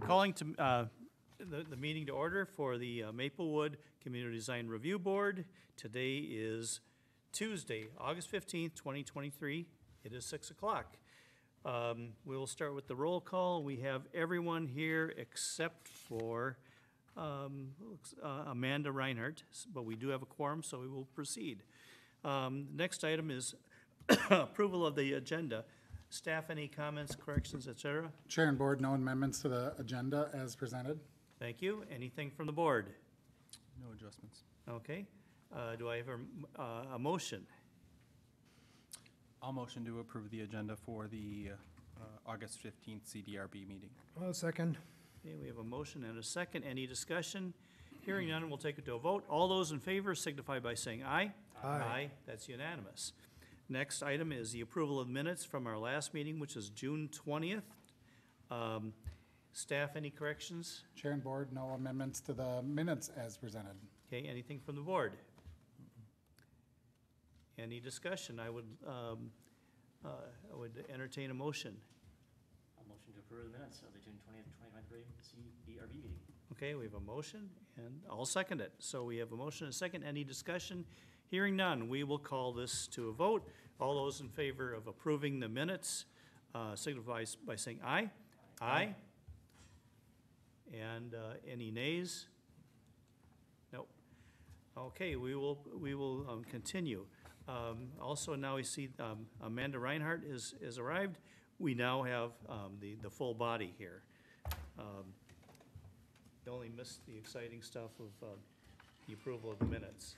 calling to, uh, the, the meeting to order for the uh, Maplewood Community Design Review Board. Today is Tuesday, August fifteenth, twenty twenty-three. It is six o'clock. Um, we will start with the roll call. We have everyone here except for, um, uh, Amanda Reinhardt, but we do have a quorum, so we will proceed. Um, next item is approval of the agenda. Staff, any comments, corrections, et cetera? Chair and board, no amendments to the agenda as presented. Thank you. Anything from the board? No adjustments. Okay. Uh, Do I have a m- uh, a motion? I'll motion to approve the agenda for the uh, August 15th CDRB meeting. I'll second. Okay, we have a motion and a second. Any discussion? Hearing none, we'll take it to a vote. All those in favor signify by saying aye. Aye. That's unanimous. Next item is the approval of minutes from our last meeting, which is June twentieth. Staff, any corrections? Chair and board, no amendments to the minutes as presented. Okay, anything from the board? Any discussion? I would, um, uh, I would entertain a motion. I'll motion to approve the minutes of the June twentieth, twenty twenty-three CDRB meeting. Okay, we have a motion, and I'll second it. So we have a motion and a second. Any discussion? Hearing none, we will call this to a vote. All those in favor of approving the minutes uh, signify by saying aye. Aye. And uh, any nays? Nope. Okay, we will, we will um, continue. Um, Also, now we see um, Amanda Reinhardt is, is arrived. We now have um, the, the full body here. Um, you only missed the exciting stuff of uh, the approval of the minutes.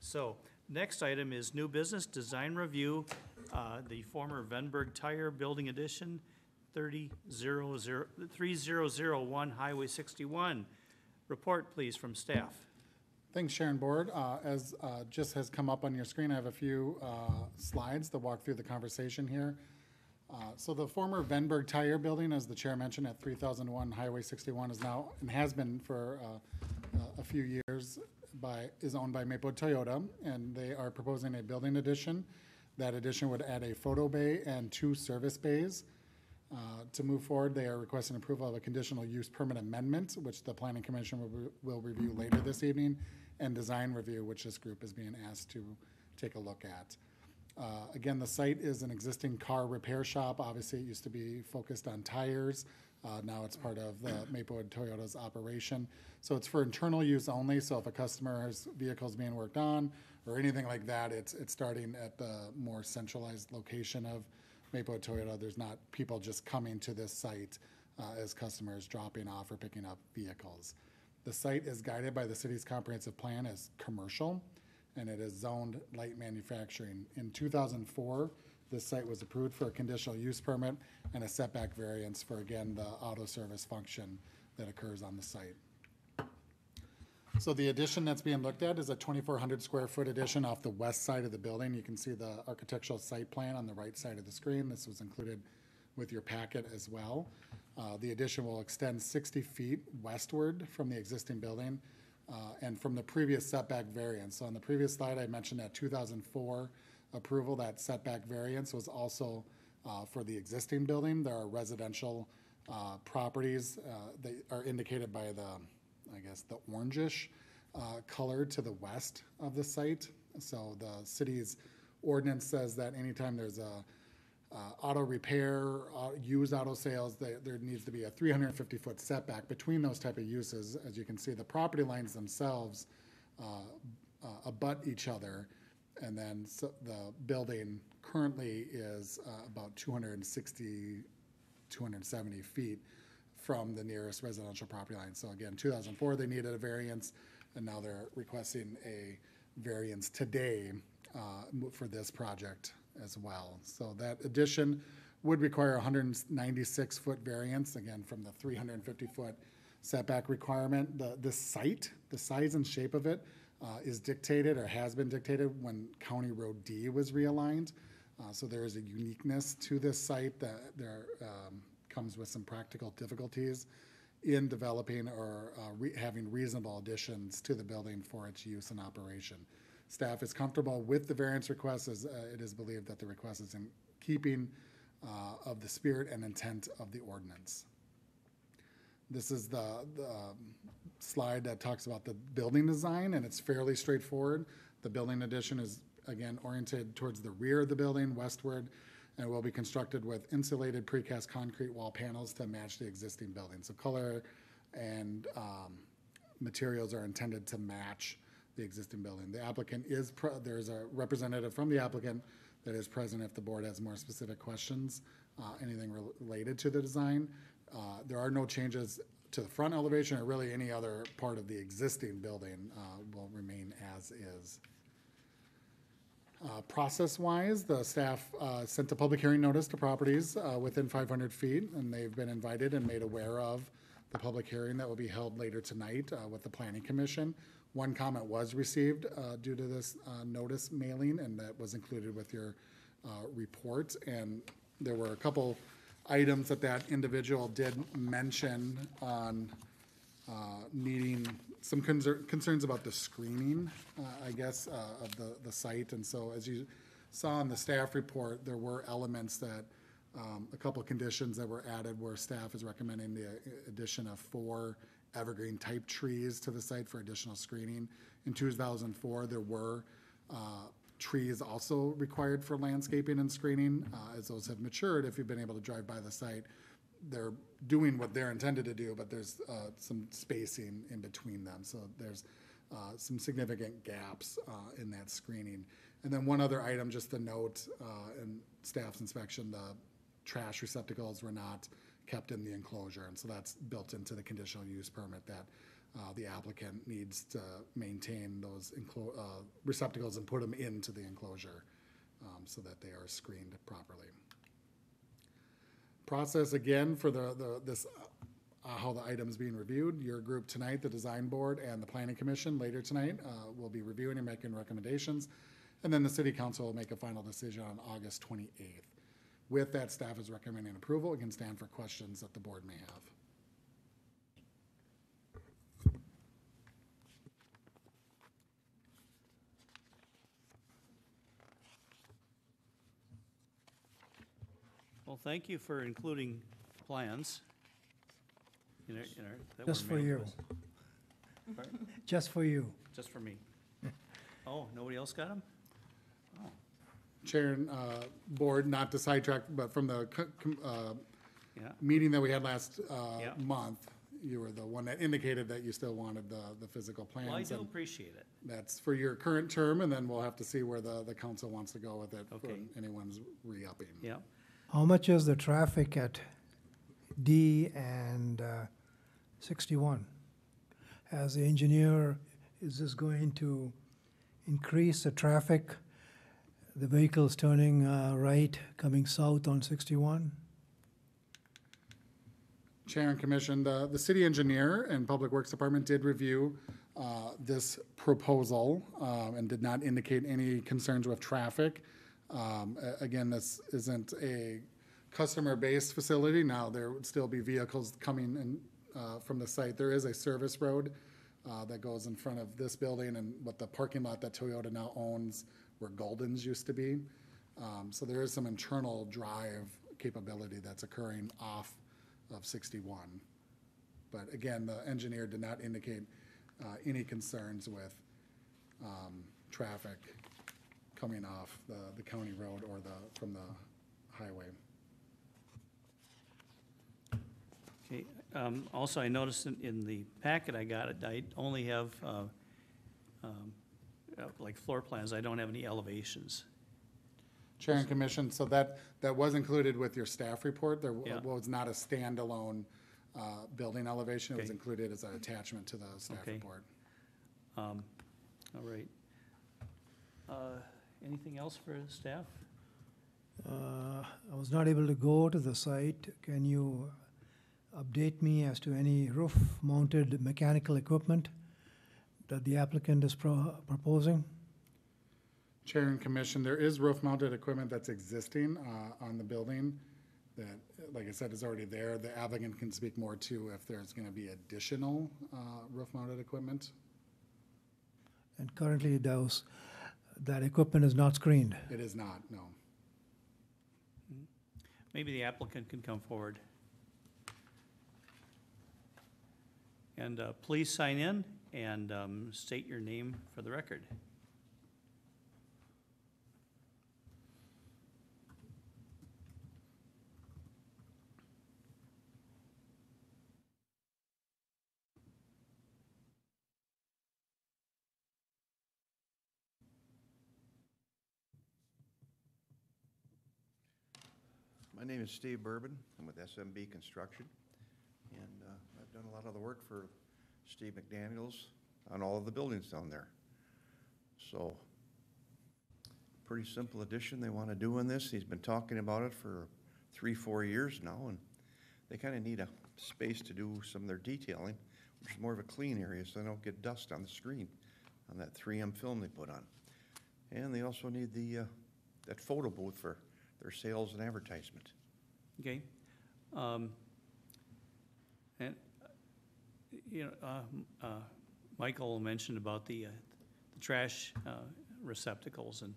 So, next item is new business, design review, uh, the former Venburg Tire Building Addition, 3000 3001 Highway 61. Report, please, from staff. Thanks, Sharon board. Uh, As uh, just has come up on your screen, I have a few uh, slides to walk through the conversation here. Uh, So the former Venburg Tire Building, as the chair mentioned, at 3001 Highway 61 is now, and has been for uh, a few years by, is owned by Maplewood Toyota, and they are proposing a building addition. That addition would add a photo bay and two service bays. Uh, To move forward, they are requesting approval of a conditional use permit amendment, which the planning commission will, re- will review later this evening, and design review, which this group is being asked to take a look at. Uh, Again, the site is an existing car repair shop. Obviously, it used to be focused on tires. Uh, Now it's part of the Maplewood Toyota's operation. So it's for internal use only, so if a customer has vehicles being worked on or anything like that, it's, it's starting at the more centralized location of Maplewood Toyota. There's not people just coming to this site uh, as customers dropping off or picking up vehicles. The site is guided by the city's comprehensive plan as commercial, and it is zoned light manufacturing. In 2004, this site was approved for a conditional use permit and a setback variance for, again, the auto service function that occurs on the site. So the addition that's being looked at is a 2,400 square foot addition off the west side of the building. You can see the architectural site plan on the right side of the screen. This was included with your packet as well. Uh, The addition will extend 60 feet westward from the existing building uh, and from the previous setback variance. So on the previous slide, I mentioned that 2004 approval, that setback variance was also uh, for the existing building. There are residential uh, properties uh, that are indicated by the I guess, the orangish uh, color to the west of the site. So the city's ordinance says that anytime there's a uh, auto repair, used auto sales, there, there needs to be a 350-foot setback between those type of uses. As you can see, the property lines themselves abut each other, and then so the building currently is uh, about 260, 270 feet from the nearest residential property line. So again, 2004, they needed a variance, and now they're requesting a variance today uh, for this project as well. So that addition would require 196-foot variance, again, from the 350-foot setback requirement. The, the site, the size and shape of it uh, is dictated or has been dictated when County Road D was realigned. Uh, So there is a uniqueness to this site that there um, comes with some practical difficulties in developing or uh, re- having reasonable additions to the building for its use and operation. Staff is comfortable with the variance request as uh, it is believed that the request is in keeping uh, of the spirit and intent of the ordinance. This is the, the um, slide that talks about the building design, and it's fairly straightforward. The building addition is, again, oriented towards the rear of the building, westward, and will be constructed with insulated precast concrete wall panels to match the existing building. So color and um, materials are intended to match the existing building. The applicant is, there's a representative from the applicant that is present if the board has more specific questions, uh, anything rel- related to the design. Uh, There are no changes to the front elevation or really any other part of the existing building uh, will remain as is. Uh, Process-wise, the staff uh, sent a public hearing notice to properties uh, within 500 feet, and they've been invited and made aware of the public hearing that will be held later tonight uh, with the planning commission. One comment was received uh, due to this uh, notice mailing, and that was included with your report. And there were a couple items that that individual did mention on uh, needing some concer- concerns about the screening, uh, I guess, uh, of the, the site. And so as you saw in the staff report, there were elements that, um, a couple of conditions that were added where staff is recommending the addition of four evergreen-type trees to the site for additional screening. In 2004, there were uh, trees also required for landscaping and screening. Uh, As those have matured, if you've been able to drive by the site, they're doing what they're intended to do, but there's uh, some spacing in between them. So there's uh, some significant gaps uh, in that screening. And then one other item, just to note, uh, in staff's inspection, the trash receptacles were not kept in the enclosure. And so that's built into the conditional use permit that uh, the applicant needs to maintain those enclo- uh, receptacles and put them into the enclosure um, so that they are screened properly process again for the, the, this, uh, how the item is being reviewed. Your group tonight, the design board and the planning commission later tonight, uh, will be reviewing and making recommendations. And then the city council will make a final decision on August twenty-eighth. With that, staff is recommending approval. It can stand for questions that the board may have. Well, thank you for including plans in our, in our. that Just for you. us. Pardon? Just for you. Just for me. Oh, nobody else got them? Chair and, uh, board, not to sidetrack, but from the, co- com- uh, Yeah, meeting that we had last, uh, Yeah. month, you were the one that indicated that you still wanted the, the physical plans. well, I do and- appreciate it. That's for your current term, and then we'll have to see where the, the council wants to go with it Okay. when anyone's re-upping. Yeah. How much is the traffic at D and uh, 61? As the engineer, is this going to increase the traffic? The vehicles turning uh, right, coming south on 61? Chair and Commission, the, the city engineer and Public Works Department did review uh, this proposal um, and did not indicate any concerns with traffic. Um, Again, this isn't a customer-based facility. Now, there would still be vehicles coming in uh, from the site. There is a service road uh, that goes in front of this building and what the parking lot that Toyota now owns where Golden's used to be. Um, So there is some internal drive capability that's occurring off of 61. But again, the engineer did not indicate uh, any concerns with um, traffic coming off the, the county road or the, from the highway. Okay, um, also, I noticed in, in the packet I got, it, I only have, uh, um, uh, like floor plans, I don't have any elevations. Chair and Commission, so that, that was included with your staff report. There Yeah. was not a standalone uh, building elevation. It was Okay. included as an attachment to the staff Okay. report. Um, all right. Uh, anything else for staff? Uh, I was not able to go to the site. Can you update me as to any roof-mounted mechanical equipment that the applicant is pro- proposing? Chair and Commission, there is roof-mounted equipment that's existing uh, on the building that, like I said, is already there. The applicant can speak more to if there's going to be additional uh, roof-mounted equipment. And currently, those, that equipment is not screened. It is not, no. Maybe the applicant can come forward. And uh, please sign in and um, state your name for the record. Name is Steve Bourbon. I'm with SMB Construction, and uh, I've done a lot of the work for Steve McDaniels on all of the buildings down there. So, pretty simple addition they want to do on this. He's been talking about it for three, four years now, and they kind of need a space to do some of their detailing, which is more of a clean area, so they don't get dust on the screen, on that 3M film they put on. And they also need the, uh, that photo booth for their sales and advertisement. Okay? Um, And, you know, uh, uh, Michael mentioned about the, uh, the trash uh, receptacles, and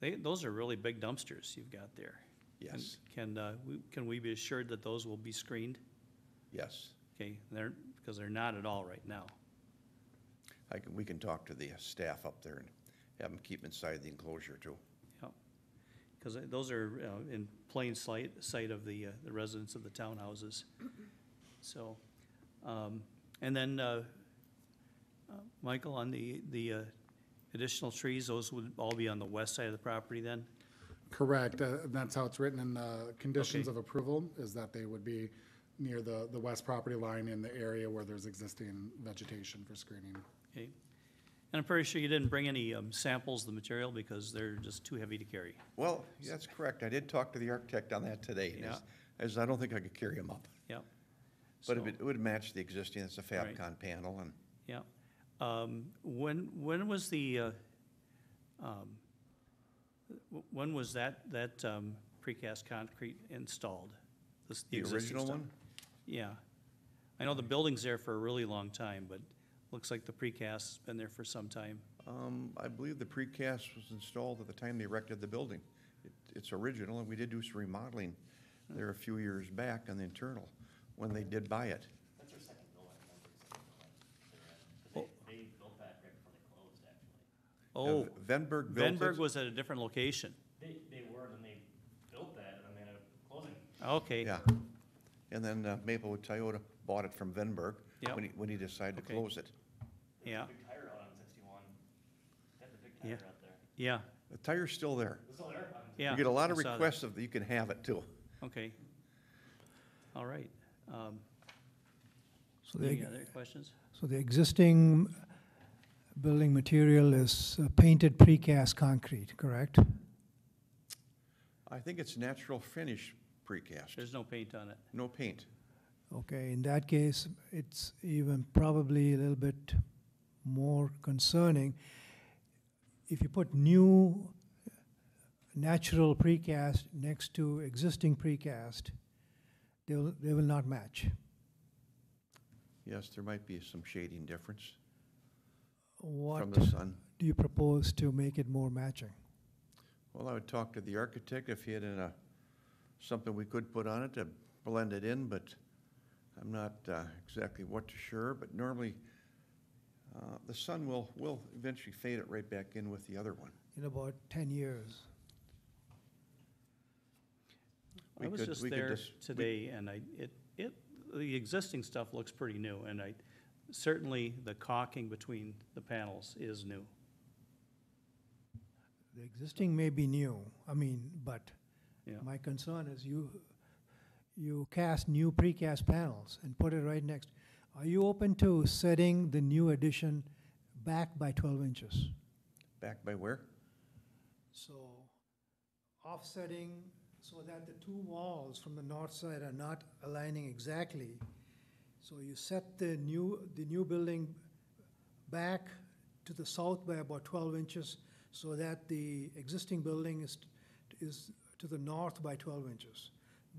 they, those are really big dumpsters you've got there. Can- Yes, Can, uh, we- can we be assured that those will be screened? yes. Okay, they're, because they're not at all right now. I can, we can talk to the staff up there and have them keep inside the enclosure too. Because those are uh, in plain sight, sight of the, uh, the residents of the townhouses. So, um, and then, uh, uh, Michael, on the, the uh, additional trees, those would all be on the west side of the property then? Correct, uh, and that's how it's written in the conditions of approval, is that they would be near the, the west property line in the area where there's existing vegetation for screening. Okay? And I'm pretty sure you didn't bring any um, samples of the material because they're just too heavy to carry. Well, that's correct. I did talk to the architect on that today. and as- As I don't think I could carry them up. Yep. But it So- would, it would match the existing, it's a Right. Fabcon panel and Yeah. Um, When, when was the, uh, um, w- when was that, that um, precast concrete installed? This- the existing original stuff? one, Yeah. I know the building's there for a really long time, but looks like the precast's been there for some time. um, I believe the precast was installed at the time they erected the building. It- It's original and we did do some remodeling there a few years back on the internal when they did buy it. That's their second building, I remember, second building they're in. 'Cause they, they built that right before they closed, actually. Oh, Uh, Venburg built it. Venburg was at a different location. They, they were, then they built that, and then they ended up closing. Okay. Yeah. And then uh, Maplewood Toyota bought it from Venburg Yep. when he, when he decided to Okay. close it. There's Yeah. a big tire out on sixty-one. They have the big Yeah. out there. Yeah, The tire's still there. It's still there? I'm- yeah. We get a lot of I saw that. requests of, you can have it too. Okay. All right. Um, So the, Any other questions? so the existing building material is uh, painted precast concrete, correct? I think it's natural finish precast, There's no paint on it. no paint. Okay, in that case, it's even probably a little bit more concerning. If you put new natural precast next to existing precast, they will, they will not match. Yes, there might be some shading difference What from the sun. do you propose to make it more matching? Well, I would talk to the architect if he had in a, something we could put on it to blend it in, but I'm not uh, exactly what to sure, but normally, uh, the sun will, will eventually fade it right back in with the other one. In about ten years? I was could- just we could there dis- we- today, and I, it, it, the existing stuff looks pretty new, and I, certainly the caulking between the panels is new. The existing may be new, I mean, but Yeah. my concern is you, you cast new precast panels and put it right next. Are you open to setting the new addition back by twelve inches? Back by where? So offsetting so that the two walls from the north side are not aligning exactly. So you set the new, the new building back to the south by about twelve inches so that the existing building is, is to the north by twelve inches.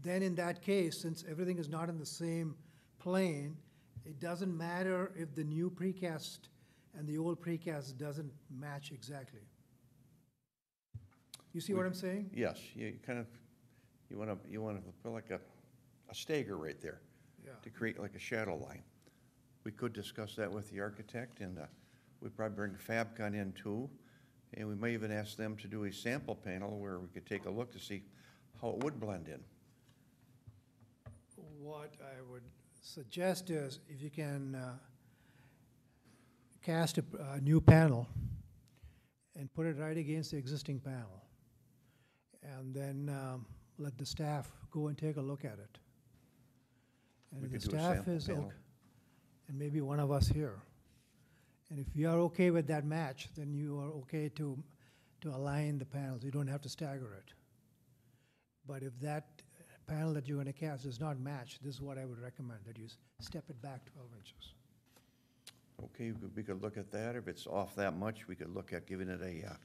Then in that case, since everything is not in the same plane, it doesn't matter if the new precast and the old precast doesn't match exactly. You see what I'm saying? Yes, you kind of, you want to, you want to put like a, a stagger right there Yeah. to create like a shadow line. we could discuss that with the architect, and uh, we'd probably bring Fabcon in too. And we may even ask them to do a sample panel where we could take a look to see how it would blend in. What I would suggest is if you can uh, cast a, a new panel and put it right against the existing panel, and then um, let the staff go and take a look at it. And We if the could do a staff sample is, panel. and maybe one of us here. And if you are okay with that match, then you are okay to, to align the panels. You don't have to stagger it. But if that panel that you're gonna cast does not match, this is what I would recommend, that you s- step it back twelve inches. Okay, we could- we could look at that. If it's off that much, we could look at giving it a, uh,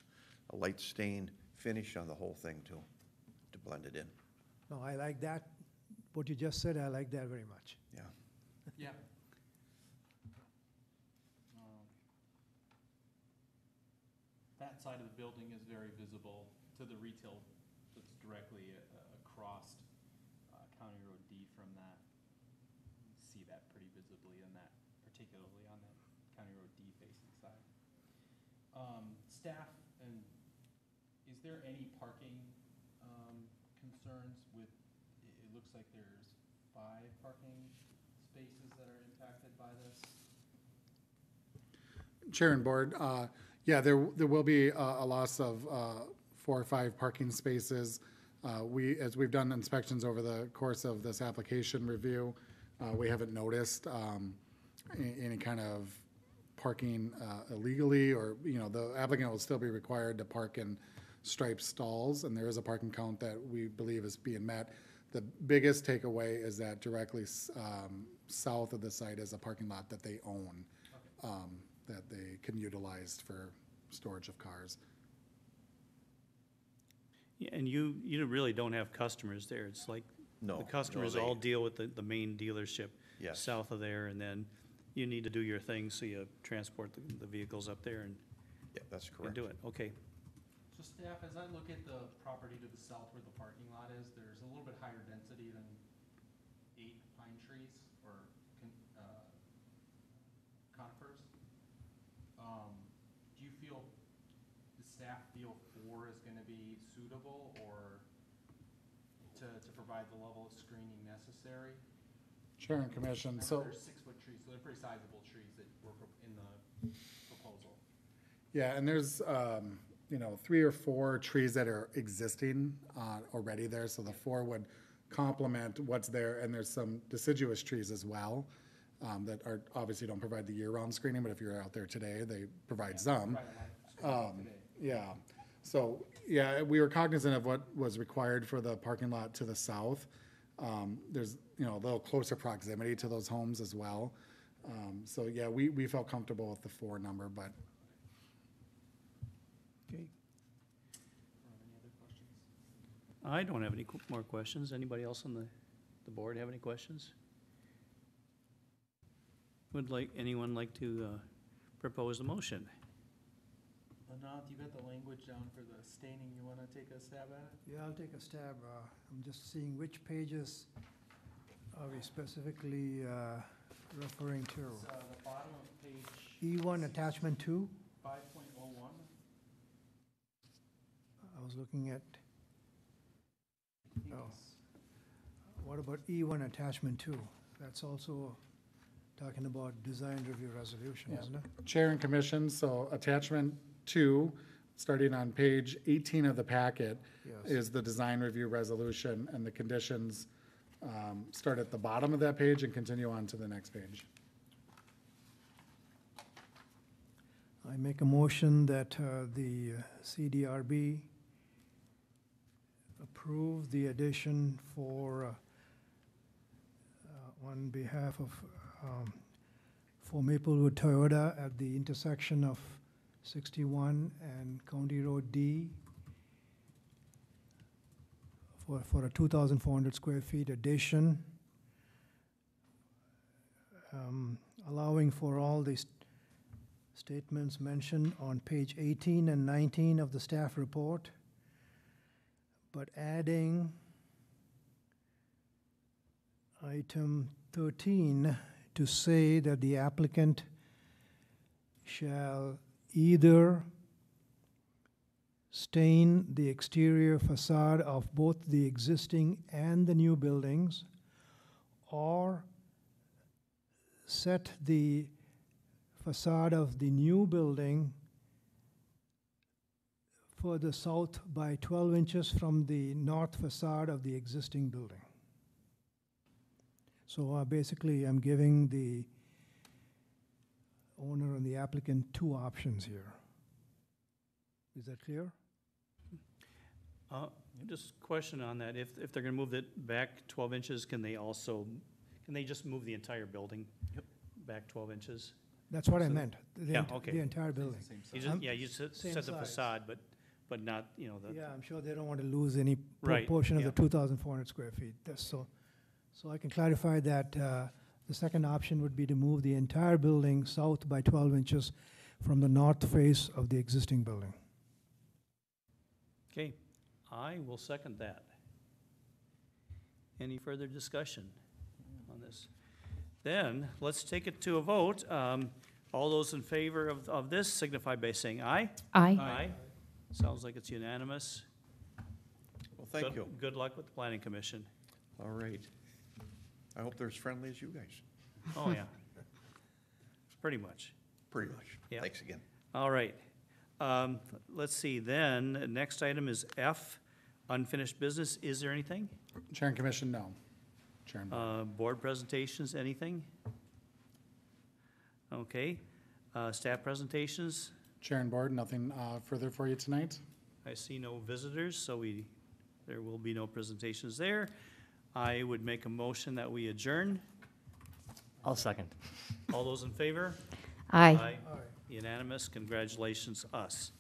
a light stained finish on the whole thing too, to blend it in. No, I like that, what you just said, I like that very much. Yeah. Yeah. Um, That side of the building is very visible to the retail that's directly a- across uh, County Road D from that. See that pretty visibly in that, particularly on that County Road D facing side. Um, Staff, and is there any parking um, concerns with, it it looks like there's five parking spaces that are impacted by this? Chair and Board, uh, yeah, there, there will be a, a loss of uh, four or five parking spaces. Uh, We, as we've done inspections over the course of this application review, uh, we haven't noticed um, a- any kind of parking uh, illegally, or, you know, the applicant will still be required to park in striped stalls, and there is a parking count that we believe is being met. The biggest takeaway is that directly s- um, south of the site is a parking lot that they own um, that they can utilize for storage of cars. Yeah, And you, you really don't have customers there. It's like, No, the no, customers they- all deal with the, the main dealership Yes. south of there, and then you need to do your thing, so you transport the, the vehicles up there and, Yeah, that's and correct. do it. Okay. So staff, as I look at the property to the south where the parking lot is, there's a little bit higher density than eight pine trees or con- uh, conifers. Um, Do you feel, the staff feel four is gonna be suitable or to, to provide the level of screening necessary? Chair and Commission, so, There's six-foot trees, so they're pretty sizable trees that were pro- in the proposal. yeah, and there's, um, you know, three or four trees that are existing uh, already there, so the four would complement what's there, and there's some deciduous trees as well um, that are, obviously don't provide the year-round screening, but if you're out there today, they provide some. Right, I'm screening Um, today. Yeah, so, yeah, we were cognizant of what was required for the parking lot to the south. Um, There's, you know, a little closer proximity to those homes as well. Um, So, yeah, we, we felt comfortable with the four number, but Okay. Any other questions? I don't have any qu- more questions. Anybody else on the, the board have any questions? Would like, anyone like to uh, propose a motion? Anant, you got the language down for the staining, you wanna take a stab at it? Yeah, I'll take a stab. uh, I'm just seeing which pages are we specifically uh, referring to? It's, uh, the bottom of page E1 attachment two? five point oh one. I was looking at, I think Oh. what about E1 attachment two? That's also talking about design review resolution, Yeah. isn't it? Chair and Commission, so attachment two, starting on page 18 of the packet, Yes. is the design review resolution, and the conditions um, start at the bottom of that page and continue on to the next page. I make a motion that uh, the uh, CDRB approve the addition for, uh, uh, on behalf of, um, for Maplewood Toyota at the intersection of 61 and County Road D for, for a 2,400 square feet addition, um, allowing for all the st- statements mentioned on page 18 and 19 of the staff report, but adding item 13 to say that the applicant shall either stain the exterior facade of both the existing and the new buildings, or set the facade of the new building further south by 12 inches from the north facade of the existing building. So uh, basically, I'm giving the owner and the applicant two options here. Is that clear? Uh, Just question on that, if, if they're gonna move it back twelve inches, can they also, can they just move the entire building? Yep. Back twelve inches? That's what I So- meant, the Yeah, ent- okay. the entire building. Same You size. just, Um, yeah, you said, same said the size. facade, but, but not, you know, the. Yeah, I'm sure they don't want to lose any Right, portion of yeah. the 2,400 square feet. That's so, so I can clarify that uh, the second option would be to move the entire building south by 12 inches from the north face of the existing building. Okay, I will second that. Any further discussion on this? Then, let's take it to a vote. Um, All those in favor of, of this signify by saying aye. Aye. Aye. Sounds like it's unanimous. Well, thank Good- you. Good luck with the planning commission. All right. I hope they're as friendly as you guys, Oh, yeah. Pretty much. pretty much. Yeah. Thanks again. All right. Um, Let's see, then, next item is F, unfinished business. Is there anything? Chair and Commission, no. Chair and Board. Uh, Board presentations, anything? Okay. Uh, Staff presentations, Chair and Board, nothing uh, further for you tonight. I see no visitors, so we, there will be no presentations there. I would make a motion that we adjourn. I'll second. All those in favor? Aye. Unanimous, congratulations, us.